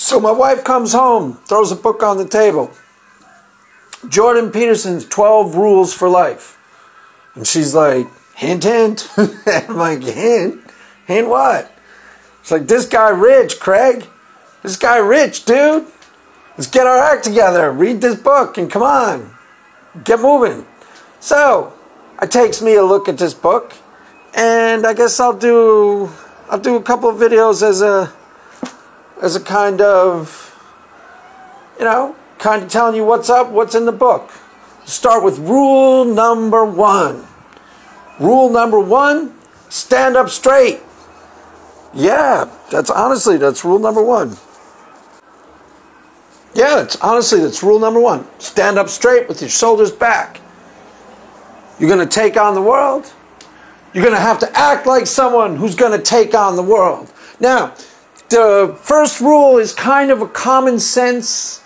So my wife comes home, throws a book on the table. Jordan Peterson's 12 Rules for Life. And she's like, hint, hint. I'm like, hint? Hint what? It's like, this guy rich, Craig. This guy rich, dude. Let's get our act together. Read this book and come on. Get moving. So, it takes me a look at this book and I guess I'll do I'll do a couple of videos as a as a kind of you know, kind of telling you what's up, what's in the book. Start with rule number 1. Rule number 1, stand up straight. Yeah, that's honestly that's rule number 1. Yeah, it's honestly that's rule number 1. Stand up straight with your shoulders back. You're going to take on the world. You're going to have to act like someone who's going to take on the world. Now, the first rule is kind of a common sense.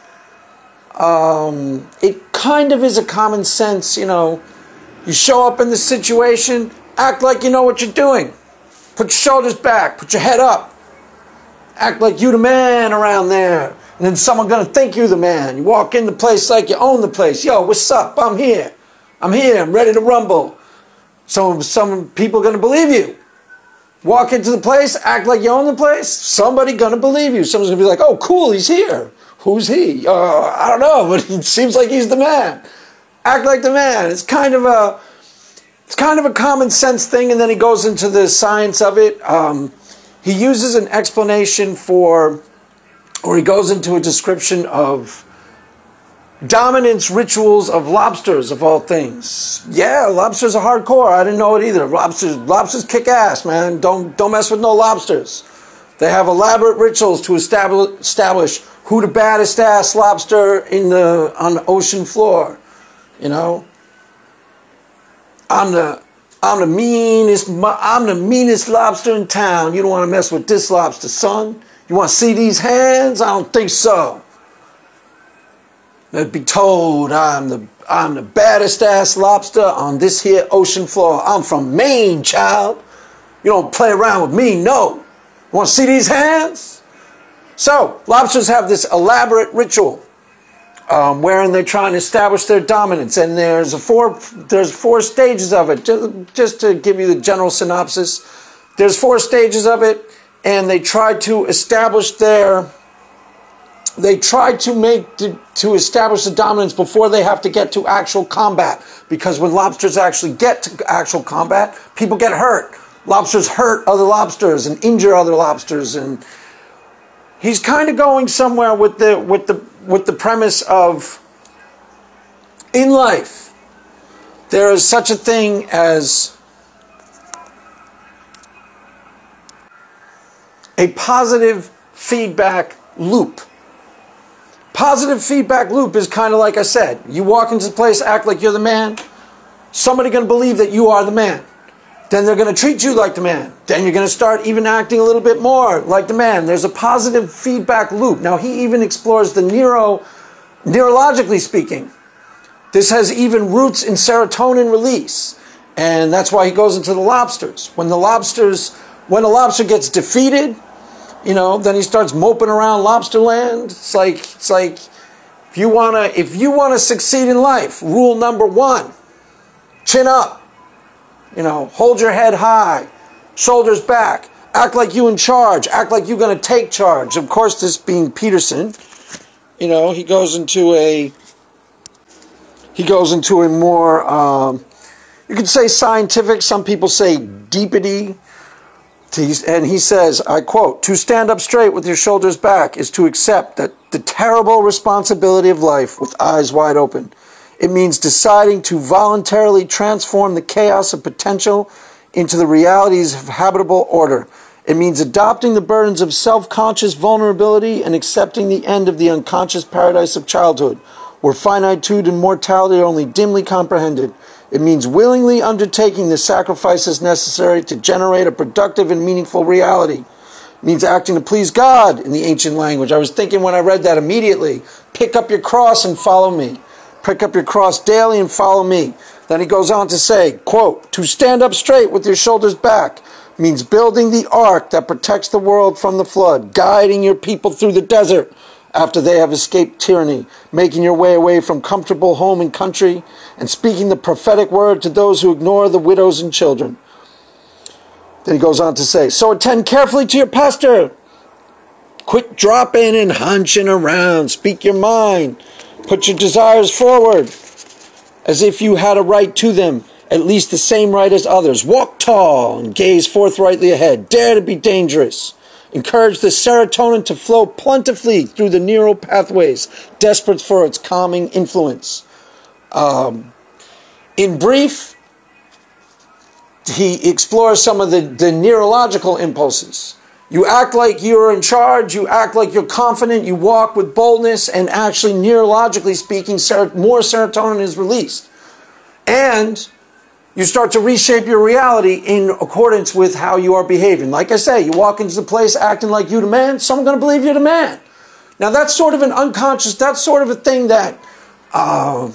Um, it kind of is a common sense, you know. You show up in the situation, act like you know what you're doing. Put your shoulders back, put your head up. Act like you the man around there. And then someone gonna think you the man. You walk in the place like you own the place. Yo, what's up? I'm here. I'm here. I'm ready to rumble. So some people gonna believe you. Walk into the place, act like you own the place. Somebody gonna believe you. Someone's gonna be like, "Oh, cool, he's here. Who's he? Uh, I don't know, but he seems like he's the man. Act like the man. It's kind of a, it's kind of a common sense thing, and then he goes into the science of it. Um, he uses an explanation for, or he goes into a description of dominance rituals of lobsters of all things. Yeah, lobsters are hardcore. I didn't know it either. Lobsters, lobsters kick ass, man. Don't don't mess with no lobsters. They have elaborate rituals to establish, establish who the baddest ass lobster in the on the ocean floor. You know, I'm the I'm the meanest I'm the meanest lobster in town. You don't want to mess with this lobster, son. You want to see these hands? I don't think so. Be told I'm the I'm the baddest ass lobster on this here ocean floor. I'm from Maine, child. You don't play around with me, no. Want to see these hands? So, lobsters have this elaborate ritual um, wherein they're trying to establish their dominance, and there's a four there's four stages of it. Just, just to give you the general synopsis, there's four stages of it, and they try to establish their they try to make to, to establish the dominance before they have to get to actual combat. Because when lobsters actually get to actual combat people get hurt. Lobsters hurt other lobsters and injure other lobsters and he's kind of going somewhere with the with the with the premise of in life there is such a thing as a positive feedback loop Positive feedback loop is kind of like I said. You walk into the place, act like you're the man. Somebody going to believe that you are the man. Then they're going to treat you like the man. Then you're going to start even acting a little bit more like the man. There's a positive feedback loop. Now he even explores the neuro, neurologically speaking. This has even roots in serotonin release. And that's why he goes into the lobsters. When the lobsters, when a lobster gets defeated, you know, then he starts moping around lobster land. It's like it's like if you wanna if you wanna succeed in life, rule number one, chin up. You know, hold your head high, shoulders back, act like you in charge, act like you're gonna take charge. Of course, this being Peterson, you know, he goes into a he goes into a more um, you could say scientific. Some people say deepity and he says, I quote, to stand up straight with your shoulders back is to accept that the terrible responsibility of life with eyes wide open. It means deciding to voluntarily transform the chaos of potential into the realities of habitable order. It means adopting the burdens of self conscious vulnerability and accepting the end of the unconscious paradise of childhood, where finitude and mortality are only dimly comprehended. It means willingly undertaking the sacrifices necessary to generate a productive and meaningful reality. It means acting to please God in the ancient language. I was thinking when I read that immediately pick up your cross and follow me. Pick up your cross daily and follow me. Then he goes on to say, quote, to stand up straight with your shoulders back means building the ark that protects the world from the flood, guiding your people through the desert after they have escaped tyranny, making your way away from comfortable home and country, and speaking the prophetic word to those who ignore the widows and children. Then he goes on to say, So attend carefully to your pastor. Quit dropping and hunching around. Speak your mind. Put your desires forward as if you had a right to them, at least the same right as others. Walk tall and gaze forthrightly ahead. Dare to be dangerous. Encourage the serotonin to flow plentifully through the neural pathways, desperate for its calming influence. Um, in brief, he explores some of the, the neurological impulses. You act like you're in charge, you act like you're confident, you walk with boldness, and actually, neurologically speaking, ser- more serotonin is released. And you start to reshape your reality in accordance with how you are behaving. Like I say, you walk into the place acting like you're the man, someone's going to believe you're the man. Now, that's sort of an unconscious, that's sort of a thing that. Uh,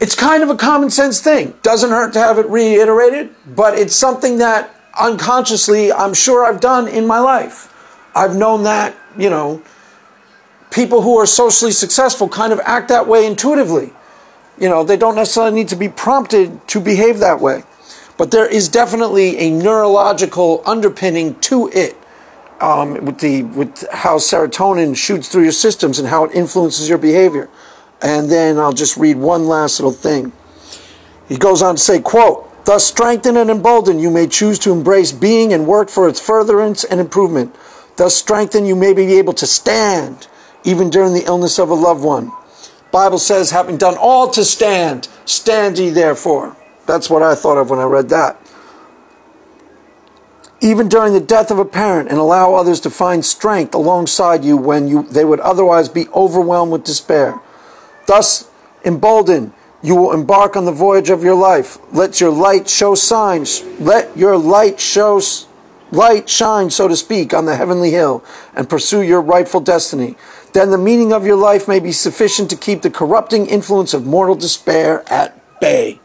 it's kind of a common sense thing. Doesn't hurt to have it reiterated, but it's something that unconsciously I'm sure I've done in my life. I've known that, you know, people who are socially successful kind of act that way intuitively. You know, they don't necessarily need to be prompted to behave that way. But there is definitely a neurological underpinning to it um, with, the, with how serotonin shoots through your systems and how it influences your behavior. And then I'll just read one last little thing. He goes on to say, quote, Thus strengthened and emboldened, you may choose to embrace being and work for its furtherance and improvement. Thus strengthened, you may be able to stand even during the illness of a loved one. Bible says, having done all to stand, stand ye therefore. That's what I thought of when I read that. Even during the death of a parent, and allow others to find strength alongside you when you, they would otherwise be overwhelmed with despair. Thus, emboldened, you will embark on the voyage of your life. Let your light show signs. Let your light show light shine, so to speak, on the heavenly hill and pursue your rightful destiny. Then the meaning of your life may be sufficient to keep the corrupting influence of mortal despair at bay.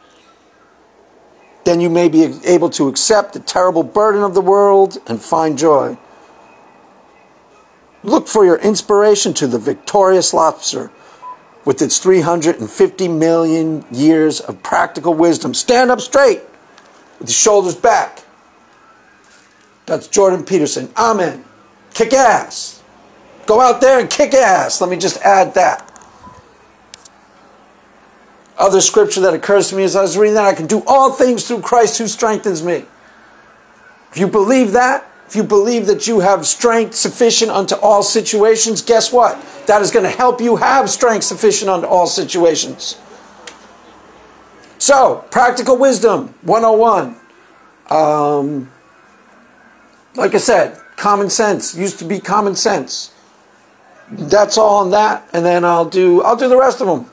Then you may be able to accept the terrible burden of the world and find joy. Look for your inspiration to the victorious lobster with its 350 million years of practical wisdom. Stand up straight with your shoulders back. That's Jordan Peterson. Amen. Kick ass. Go out there and kick ass. Let me just add that. Other scripture that occurs to me as I was reading that I can do all things through Christ who strengthens me. If you believe that, if you believe that you have strength sufficient unto all situations, guess what? That is going to help you have strength sufficient unto all situations. So, practical wisdom 101. Um, like I said, common sense used to be common sense. That's all on that, and then I'll do I'll do the rest of them.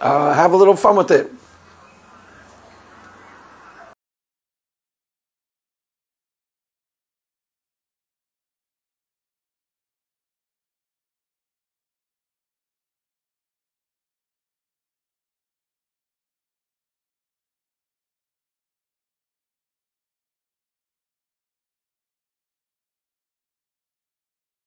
Uh, have a little fun with it.